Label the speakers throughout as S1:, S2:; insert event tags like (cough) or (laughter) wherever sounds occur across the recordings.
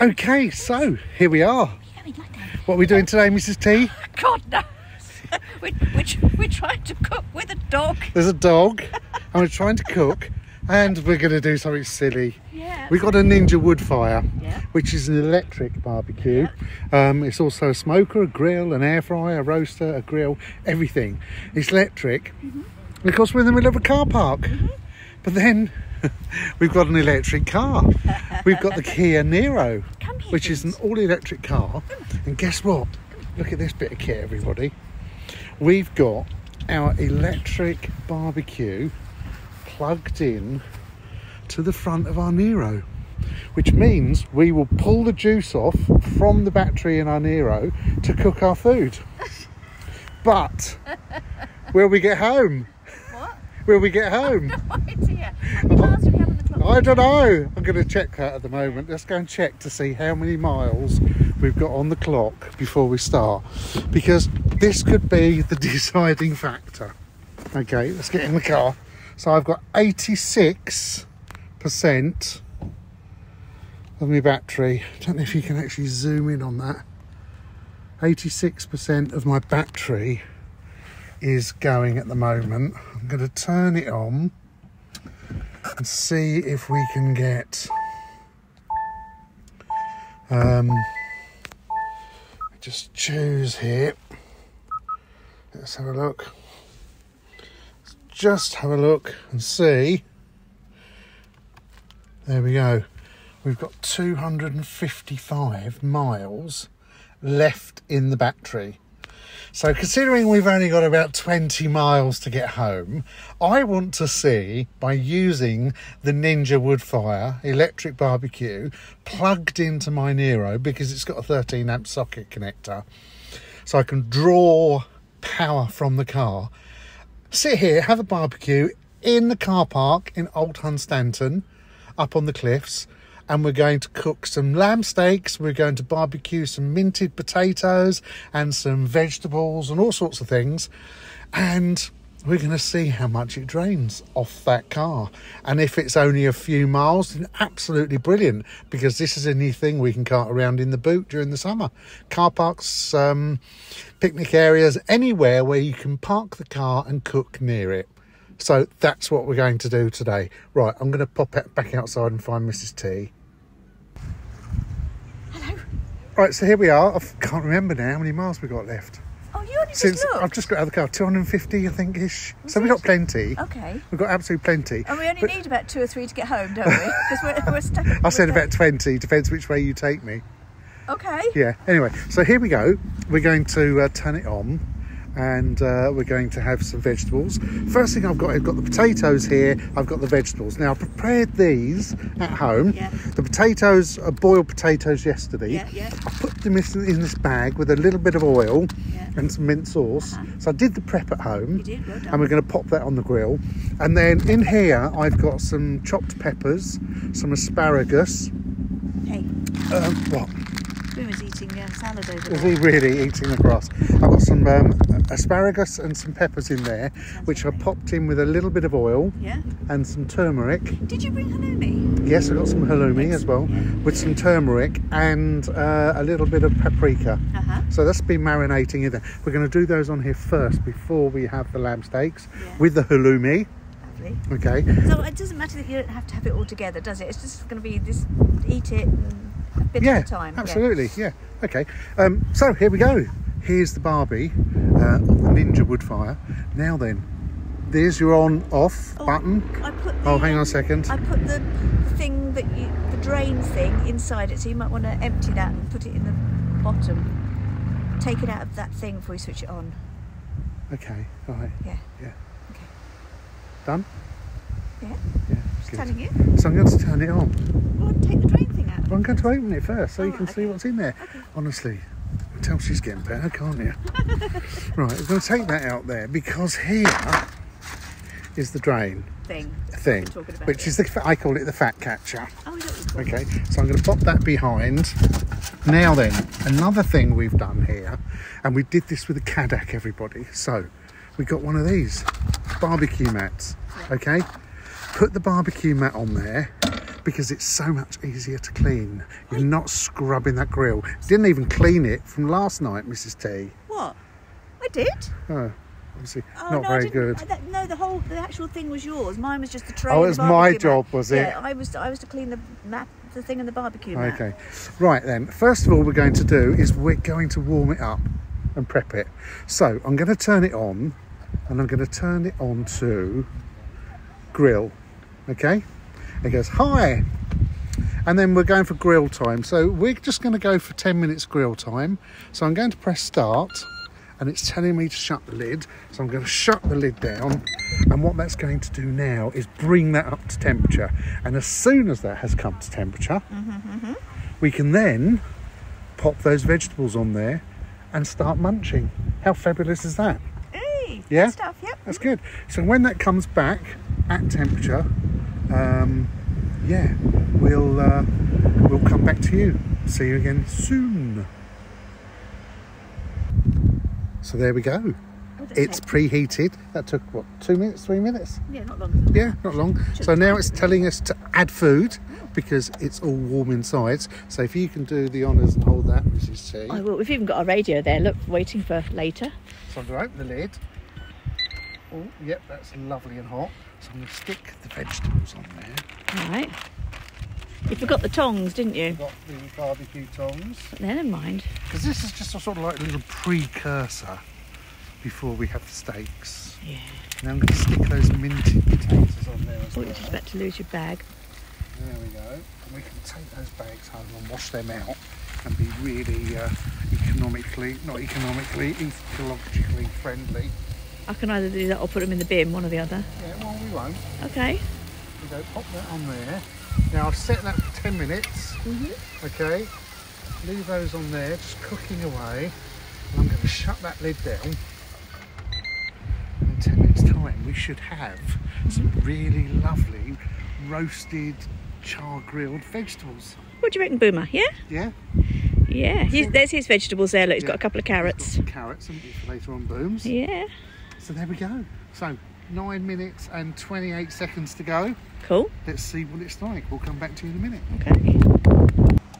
S1: Okay, so here we are.
S2: Yeah, we'd like.
S1: What are we doing today, Mrs. T? (laughs)
S2: God, no. (laughs) we're, we're, we're trying to cook with a dog.
S1: There's a dog, and we're trying to cook, and we're going to do something silly.
S2: Yeah.
S1: We got a Ninja wood fire,
S2: Yeah.
S1: which is an electric barbecue. Um, it's also a smoker, a grill, an air fryer, a roaster, a grill, everything. It's electric. And of course, we're in the middle of a car park. But then (laughs) we've got an electric car. We've got the Kia Niro,
S2: here,
S1: which is an all electric car. Hmm. And guess what? Look at this bit of kit, everybody. We've got our electric barbecue plugged in to the front of our Niro, which means we will pull the juice off from the battery in our Niro to cook our food. (laughs) But where will we get home?
S2: What?
S1: Will we get (laughs) home?
S2: No idea.
S1: I don't know. I'm going to check that at the moment. Let's go and check to see how many miles we've got on the clock before we start, because this could be the (laughs) deciding factor. Okay, let's get in the car. So I've got 86% of my battery. I don't know if you can actually zoom in on that. 86% of my battery is going at the moment. I'm going to turn it on and see if we can get um just choose here. Let's have a look. Let's just have a look and see. There we go. We've got 255 miles left in the battery so, considering we've only got about 20 miles to get home, I want to see by using the Ninja Woodfire electric barbecue plugged into my Niro because it's got a 13 amp socket connector, so I can draw power from the car, sit here, have a barbecue in the car park in Old Hunstanton up on the cliffs and we're going to cook some lamb steaks. We're going to barbecue some minted potatoes and some vegetables and all sorts of things. And we're going to see how much it drains off that car. And if it's only a few miles, then absolutely brilliant because this is a new thing we can cart around in the boot during the summer. Car parks, um, picnic areas, anywhere where you can park the car and cook near it. So that's what we're going to do today. Right, I'm going to pop it back outside and find Mrs. T.
S2: Hello.
S1: Right, so here we are. I can't remember now how many miles we got left.
S2: Oh, you only
S1: Since
S2: just looked.
S1: I've just got out of the car, 250, I think ish.
S2: Was
S1: So we've got plenty.
S2: Okay.
S1: We've got absolute plenty.
S2: And we only
S1: But
S2: need about two or three to get home, don't we? (laughs) Because we're, we're stuck.
S1: I said about 20, depends which way you take me.
S2: Okay.
S1: Yeah, anyway, so here we go. We're going to uh, turn it on and uh, we're going to have some vegetables. First thing I've got, I've got the potatoes here, I've got the vegetables. Now, I prepared these at home.
S2: Yeah.
S1: The potatoes, uh, boiled potatoes yesterday.
S2: Yeah, yeah.
S1: I put them in this bag with a little bit of oil and some mint sauce.
S2: Uh-huh.
S1: So I did the prep at home.
S2: You did, well done.
S1: And we're going to pop that on the grill. And then in here, I've got some chopped peppers, some asparagus.
S2: Hey,
S1: Um, what?
S2: Boom is eating uh, salad over
S1: Is
S2: there.
S1: he really eating the grass? I've got some um, asparagus and some peppers in there, which I popped in with a little bit of oil
S2: Yeah.
S1: and some turmeric.
S2: Did you bring halloumi?
S1: Yes, I got some halloumi as well, with some turmeric and uh, a little bit of paprika.
S2: Uh huh.
S1: So that's been marinating in there. We're going to do those on here first before we have the lamb steaks
S2: Yeah.
S1: with the halloumi.
S2: Lovely.
S1: Okay.
S2: So it doesn't matter that you don't have to have it all together, does it? It's just going to be this eat it and a bit
S1: Yeah,
S2: a time.
S1: Absolutely. Yeah. Okay. Um, so here we go. Here's the Barbie uh, on the Ninja Woodfire. Now then, there's your on off
S2: Oh,
S1: button.
S2: I put the,
S1: Oh, hang on a
S2: um,
S1: second.
S2: I put the thing that you, the drain thing inside it, so you might want to empty that and put it in the bottom. Take it out of that thing before you switch it on.
S1: Okay. All right.
S2: Yeah.
S1: Yeah.
S2: Okay.
S1: Done.
S2: Yeah.
S1: Yeah.
S2: Just
S1: good.
S2: telling you.
S1: So I'm going to turn it on.
S2: Well, take the drain.
S1: Well, I'm going to open it first so
S2: Oh,
S1: you can see what's in there.
S2: Okay.
S1: Honestly, tell she's getting better, can't you? (laughs) right, we're going to take that out there because here is the drain
S2: Thing.
S1: thing,
S2: We're talking about
S1: which
S2: it.
S1: is the I call it the fat catcher.
S2: Oh, is that what you call it?
S1: Okay, so I'm going to pop that behind. Now then, another thing we've done here, and we did this with a Cadac, everybody. So we got one of these barbecue mats. Okay, put the barbecue mat on there. Because it's so much easier to clean. You're not scrubbing that grill. Didn't even clean it from last night, Mrs. T.
S2: What? I did.
S1: Oh, obviously
S2: Oh,
S1: not
S2: no,
S1: very good.
S2: I- that- no, the whole, the actual thing was yours. Mine was just the tray.
S1: Oh, it was my job,
S2: mat.
S1: was it?
S2: Yeah, I was. I was to clean the mat, the thing in the barbecue mat.
S1: Okay, right then. First of all, we're going to do is we're going to warm it up and prep it. So I'm going to turn it on, and I'm going to turn it on to grill. Okay, it goes hi, and then we're going for grill time. So we're just going to go for 10 minutes grill time. So I'm going to press start, and it's telling me to shut the lid. So I'm going to shut the lid down, and what that's going to do now is bring that up to temperature. And as soon as that has come to temperature, we can then pop those vegetables on there and start munching. How fabulous is that?
S2: Hey,
S1: Yeah?
S2: stuff. Yep.
S1: That's good. So when that comes back at temperature, um, yeah, we'll uh, we'll come back to you. See you again soon. So there we go.
S2: Oh,
S1: It's
S2: it.
S1: preheated. That took what two minutes, three minutes?
S2: yeah, not long.
S1: Yeah, not long. So now it's telling us to add food because it's all warm inside. So if you can do the honours and hold that, Mrs. T.
S2: I will. We've even got our radio there. Look, waiting for later.
S1: So I'm going to open the lid. Oh, yep, that's lovely and hot. So I'm going to stick the vegetables on there.
S2: All right. You forgot the tongs, didn't you?
S1: Got the barbecue tongs.
S2: But never mind.
S1: Because this is just a sort of like a little precursor before we have the steaks.
S2: Yeah.
S1: Now I'm going to stick those minted potatoes on there as
S2: Thought
S1: well.
S2: you were just about to lose your bag.
S1: There we go. And we can take those bags home and wash them out and be really uh, economically, not economically, ecologically friendly.
S2: I can either do that or put them in the bin, one or the other.
S1: Yeah, well, we won't.
S2: Okay.
S1: We go pop that on there. Now I've set that for 10 minutes.
S2: Mm-hmm.
S1: Okay. Leave those on there, just cooking away. And I'm going to shut that lid down. And in 10 minutes time we should have some really lovely roasted char grilled vegetables.
S2: What do you reckon, Boomer? Yeah?
S1: Yeah?
S2: Yeah. He's, there's his vegetables there. Look, he's got a couple of carrots.
S1: carrots and for later on booms.
S2: Yeah.
S1: So there we go. So nine minutes and 28 seconds to go.
S2: Cool.
S1: Let's see what it's like. We'll come back to you in a minute.
S2: Okay.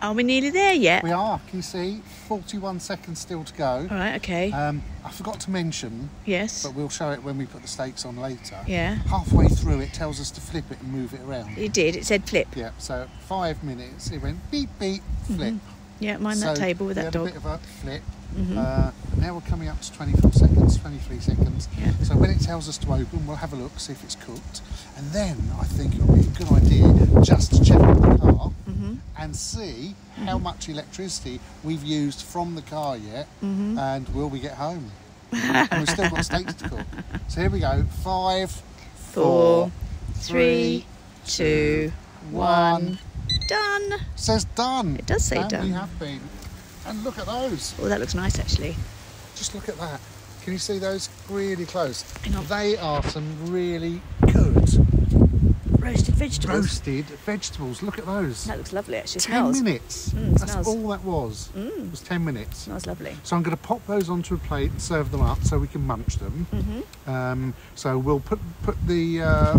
S2: Are we nearly there yet?
S1: We are. Can you see? 41 seconds still to go.
S2: All right. Okay.
S1: Um, I forgot to mention,
S2: yes.
S1: but we'll show it when we put the stakes on later.
S2: Yeah.
S1: Halfway through, it tells us to flip it and move it around.
S2: It did. It said flip.
S1: Yeah. So five minutes, it went beep beep flip.
S2: Yeah. Mind that table with that
S1: had a
S2: dog.
S1: bit of a flip.
S2: Mhm.
S1: Uh, now we're coming up to 24 seconds, 23 seconds.
S2: Yeah.
S1: So when it tells us to open, we'll have a look, see if it's cooked, and then I think it'll be a good idea just to check out the car
S2: Mhm.
S1: and see how much electricity we've used from the car yet,
S2: Mhm.
S1: and will we get home? (laughs) and we've still got steaks to cook. So here we go. Five,
S2: Four,
S1: four,
S2: three, two, one. Done.
S1: Says done.
S2: It does say
S1: and
S2: done.
S1: we have been. And look at those.
S2: Oh, that looks nice actually.
S1: Just look at that. Can you see those really close? They are some really good
S2: Roasted vegetables.
S1: roasted vegetables. Look at those.
S2: That looks lovely actually.
S1: Ten
S2: smells.
S1: minutes.
S2: Mm,
S1: That's
S2: smells.
S1: all that was.
S2: Mm.
S1: It was ten minutes.
S2: Smells lovely.
S1: So I'm going to pop those onto a plate and serve them up so we can munch them.
S2: Mhm.
S1: Um, so we'll put put the uh,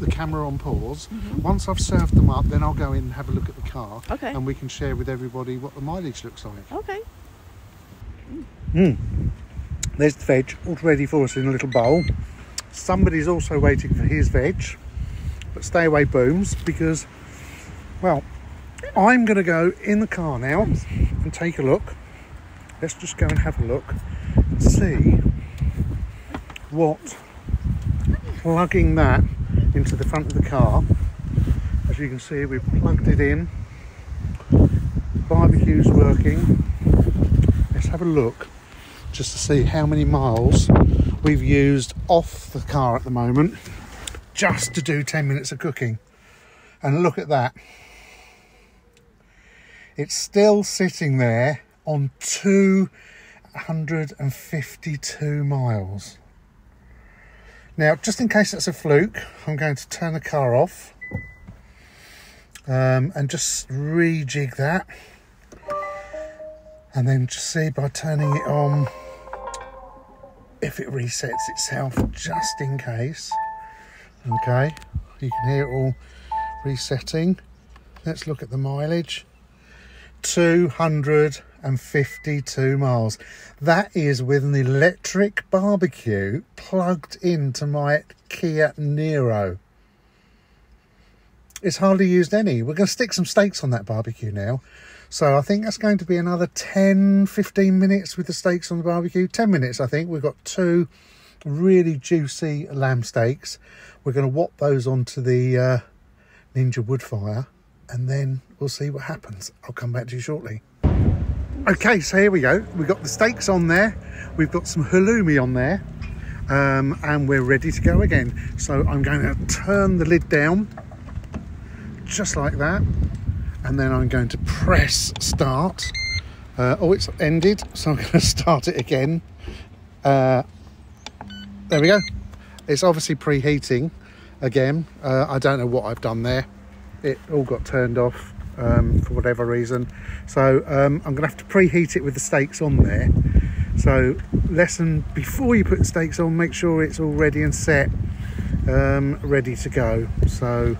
S1: the camera on pause.
S2: Mhm.
S1: Once I've served them up, then I'll go in and have a look at the car,
S2: Okay.
S1: and we can share with everybody what the mileage looks like.
S2: Okay.
S1: Mm. There's the veg all ready for us in a little bowl. Somebody's also waiting for his veg, but stay away, booms, because, well, I'm going to go in the car now and take a look. Let's just go and have a look and see what plugging that into the front of the car. As you can see, we've plugged it in. Barbecue's working. Let's have a look just to see how many miles we've used off the car at the moment just to do 10 minutes of cooking. And look at that. It's still sitting there on 252 miles. Now, just in case that's a fluke, I'm going to turn the car off um, and just rejig that and then just see by turning it on if it resets itself just in case okay you can hear it all resetting. Let's look at the mileage. 252 miles. That is with an electric barbecue plugged into my Kia Niro. It's hardly used any. We're going to stick some steaks on that barbecue now. So I think that's going to be another 10, 15 minutes with the steaks on the barbecue. 10 minutes, I think. We've got two really juicy lamb steaks. We're going to whop those onto the uh, Ninja wood fire and then we'll see what happens. I'll come back to you shortly. Okay, so here we go. We've got the steaks on there. We've got some halloumi on there. Um, and we're ready to go again. So I'm going to turn the lid down just like that. And then I'm going to press start. Uh, oh, it's ended. So I'm (laughs) going to start it again. Uh, there we go. It's obviously preheating again. Uh, I don't know what I've done there. It all got turned off um, for whatever reason. So um, I'm going to have to preheat it with the steaks on there. So lesson before you put the steaks on, make sure it's all ready and set, um, ready to go. So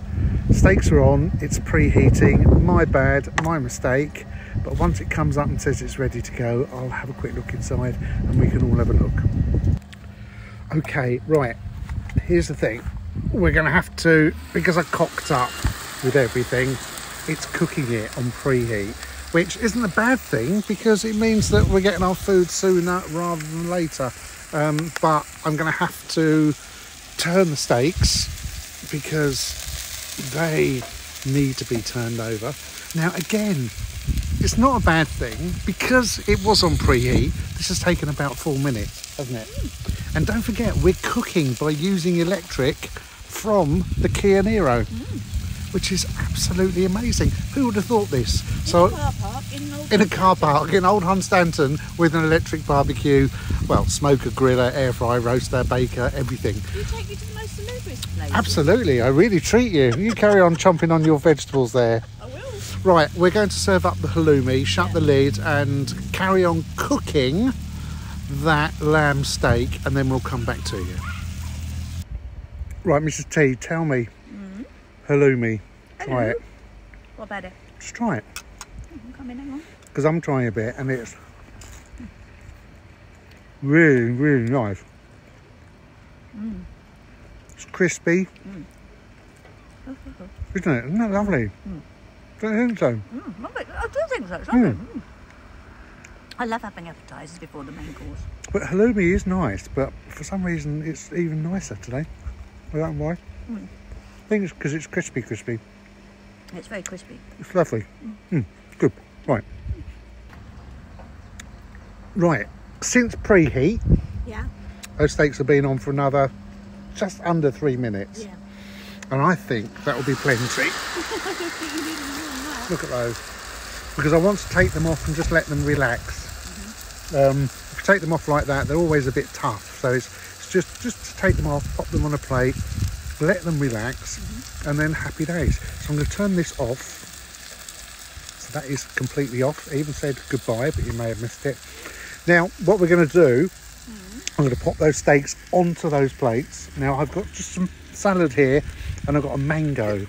S1: steaks are on, it's preheating. My bad, my mistake. But once it comes up and says it's ready to go, I'll have a quick look inside and we can all have a look. Okay, right. Here's the thing. We're going to have to, because I cocked up with everything, it's cooking it on preheat, which isn't a bad thing because it means that we're getting our food sooner rather than later. Um, but I'm going to have to turn the steaks because they need to be turned over. Now, again, it's not a bad thing because it was on preheat. This has taken about four minutes, hasn't it? And don't forget, we're cooking by using electric from the Kia Niro, mm. Which is absolutely amazing. Who would have thought this? So,
S2: in a car park in Old
S1: in a car park in Old Hunstanton with an electric barbecue, well, smoker, griller, air fryer, roaster, baker, everything.
S2: You take me to the most salubrious place.
S1: Absolutely, I really treat you. You carry on chomping on your vegetables there.
S2: I will.
S1: Right, we're going to serve up the halloumi, shut the lid, and carry on cooking that lamb steak, and then we'll come back to you. Right, Mrs. T, tell me, halloumi, try
S2: Hello.
S1: it.
S2: What about it?
S1: Just try it, mm,
S2: I'm coming, hang on.
S1: because I'm trying a bit, and it's really, really nice. Mm. It's crispy, mm. isn't it? Isn't that lovely? Don't you think so?
S2: Mm. I do think so. It's lovely. Mm. I love having appetizers before the main course.
S1: But halloumi is nice, but for some reason it's even nicer today. I don't know why.
S2: Mm.
S1: I think it's because it's crispy, crispy.
S2: It's very crispy.
S1: It's lovely. Mm, good. Right. Right. Since preheat,
S2: Yeah.
S1: those steaks have been on for another just under three minutes.
S2: Yeah.
S1: And I think that will be plenty. (laughs) Look at those. Because I want to take them off and just let them relax. Um, if you take them off like that, they're always a bit tough. So it's, it's just, just to take them off, pop them on a plate, let them relax, mm-hmm. and then happy days. So I'm going to turn this off. So that is completely off. I even said goodbye, but you may have missed it. Now, what we're going to do, mm-hmm. I'm going to pop those steaks onto those plates. Now, I've got just some salad here, and I've got a mango,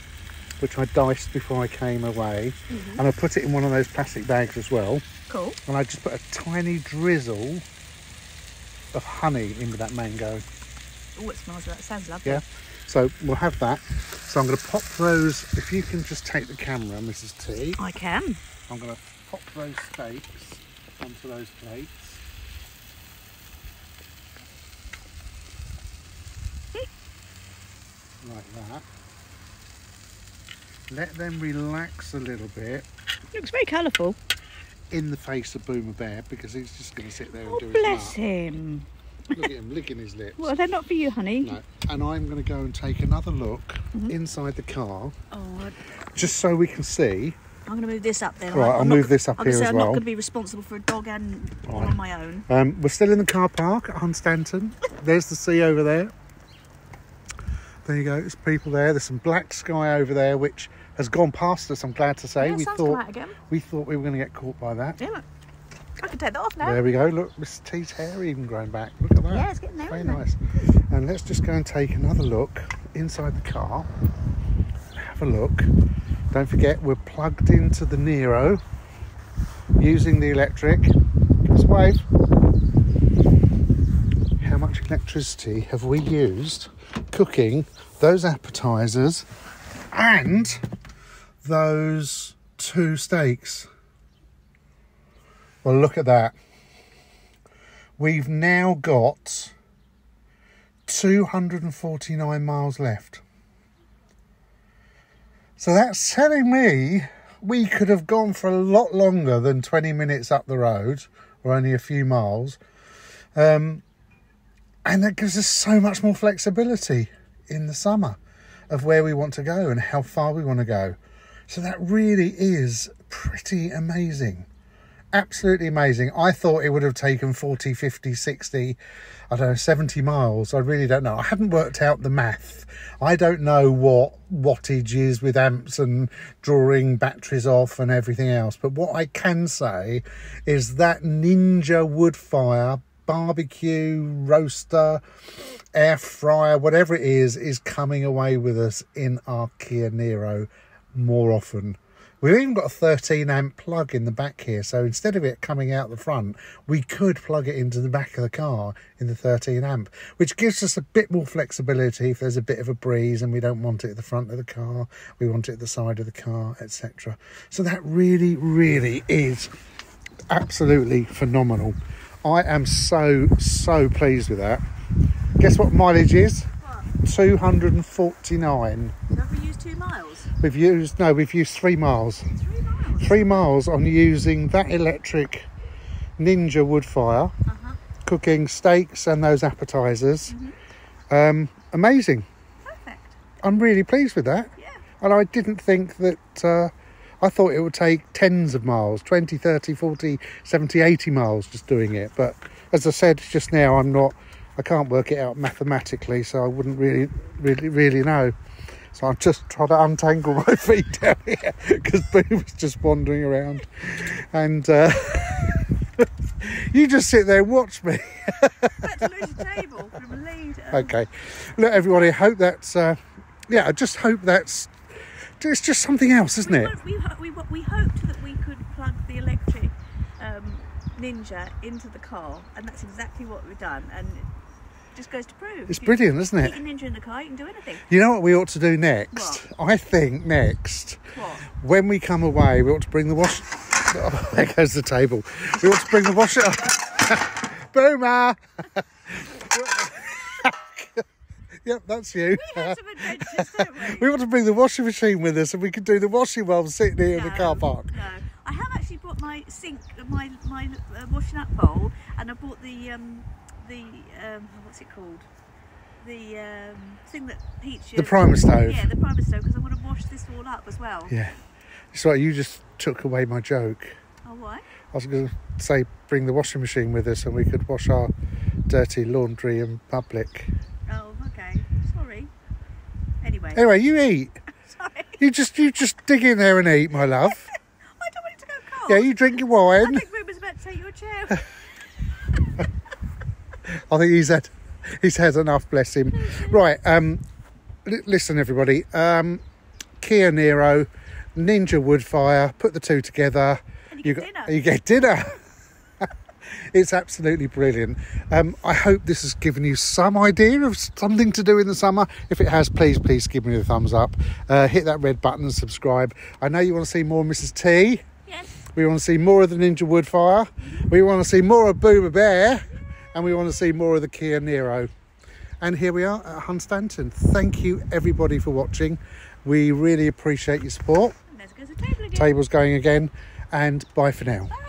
S1: which I diced before I came away, mm-hmm. and I put it in one of those plastic bags as well.
S2: Cool.
S1: And I just put a tiny drizzle of honey into that mango.
S2: Oh, it smells. That sounds lovely.
S1: Yeah. So we'll have that. So I'm going to pop those. If you can just take the camera, Mrs. T.
S2: I can.
S1: I'm going to pop those steaks onto those plates. Like that. Let them relax a little bit
S2: Looks very colourful.
S1: in the face of Boomer Bear because he's just going to sit there and
S2: Oh,
S1: do his
S2: bless
S1: nut.
S2: him.
S1: Look at him licking his lips.
S2: Well, they're not for you, honey.
S1: No. And I'm going to go and take another look
S2: Mm-hmm.
S1: inside the car
S2: Oh,
S1: just so we can see.
S2: I'm going to move this up then.
S1: Right,
S2: I'm
S1: I'll move this up
S2: I'm
S1: here as
S2: I'm
S1: well.
S2: not going to be responsible for a dog and one
S1: Right.
S2: on my own.
S1: Um, we're still in the car park at Hunstanton. There's the sea over there. There you go. There's people there. There's some black sky over there, which has gone past us. I'm glad to say.
S2: Yeah,
S1: we thought we thought we were going to get caught by that.
S2: Yeah. I can take that off now.
S1: There we go. Look, Miss T's hair even growing back. Look at that.
S2: Yeah, it's getting there,
S1: Very
S2: isn't it?
S1: nice. And let's just go and take another look inside the car have have a look. Don't forget, we're plugged into the Niro using the electric. Give us a wave. How much electricity have we used cooking those appetizers and those two steaks? Well, look at that. We've now got 249 miles left. So that's telling me we could have gone for a lot longer than 20 minutes up the road or only a few miles. Um, and that gives us so much more flexibility in the summer of where we want to go and how far we want to go. So that really is pretty amazing absolutely amazing. I thought it would have taken 40, 50, 60, I don't know, 70 miles. I really don't know. I haven't worked out the math. I don't know what wattage is with amps and drawing batteries off and everything else. But what I can say is that Ninja Woodfire barbecue roaster air fryer whatever it is is coming away with us in our kia Niro more often We've even got a 13 amp plug in the back here, so instead of it coming out the front, we could plug it into the back of the car in the 13 amp, which gives us a bit more flexibility if there's a bit of a breeze and we don't want it at the front of the car, we want it at the side of the car, etc. So that really, really is absolutely phenomenal. I am so, so pleased with that. Guess what mileage is?
S2: What?
S1: 249.
S2: Have we used two miles?
S1: We've used no, we've used three miles.
S2: Three miles.
S1: Three miles on using that electric Ninja wood fire,
S2: Uh-huh.
S1: cooking steaks and those appetizers. Um, amazing.
S2: Perfect.
S1: I'm really pleased with that.
S2: Yeah.
S1: And I didn't think that. Uh, I thought it would take tens of miles 20, 30, 40, 70, 80 miles just doing it. But as I said just now, I'm not. I can't work it out mathematically, so I wouldn't really, really, really know. So I'm just trying to untangle (laughs) my feet down here because Boo was just wandering around, and uh, (laughs) you just sit there and watch me.
S2: Had to lose your table from a.
S1: Okay, look, everybody. I hope that's. Uh, yeah, I just hope that's. It's just something else, isn't
S2: we,
S1: it?
S2: we, we, we hoped that we could plug the electric um, Ninja into the car, and that's exactly what we've done. And just goes to prove.
S1: It's brilliant, isn't it?
S2: your Ninja in the car, you can do anything.
S1: You know what we ought to do next? I think next,
S2: What?
S1: when we come away, we ought to bring the wash. Oh, (laughs) there goes the table. We ought to bring the washer. (laughs) Boomer. (laughs) yep, that's you.
S2: We had some adventures, didn't we?
S1: We ought to bring the washing machine with us, and we could do the washing while we're sitting here in the car park.
S2: No, I have actually brought my sink, my my uh, washing up bowl, and I bought the um, the um, what's it called? The um, thing that heats your
S1: The Primus stove.
S2: Yeah, the Primus stove because I want to wash this all up as well.
S1: Yeah. It's right. You just took away my joke.
S2: Oh, why?
S1: I was going to say bring the washing machine with us, and we could wash our dirty laundry in public.
S2: Oh, okay. Sorry. Anyway,
S1: Anyway, you eat. (laughs)
S2: sorry.
S1: You just you just dig in there and eat, my love. (laughs)
S2: I don't want it to go cold.
S1: Yeah, you drink your wine.
S2: I think Ruben's about to take your chair. (laughs) (laughs)
S1: I think he's had he's had enough, bless him. Right, um, li- listen, everybody. Um, Kia Niro, Ninja Woodfire. Put the two together.
S2: And you get
S1: got-
S2: dinner.
S1: You get dinner. (laughs) it's absolutely brilliant. Um, I hope this has given you some idea of something to do in the summer. If it has, please, please give me the thumbs up. Uh, hit that red button and subscribe. I know you want to see more Mrs. T.
S2: yes.
S1: We want to see more of the Ninja Woodfire. We want to see more of Boomer Bear. And we want to see more of the Kia Niro. And here we are at Hunstanton. Thank you, everybody, for watching. We really appreciate your support.
S2: And goes the table again.
S1: Table's going again. And bye for now.
S2: Bye.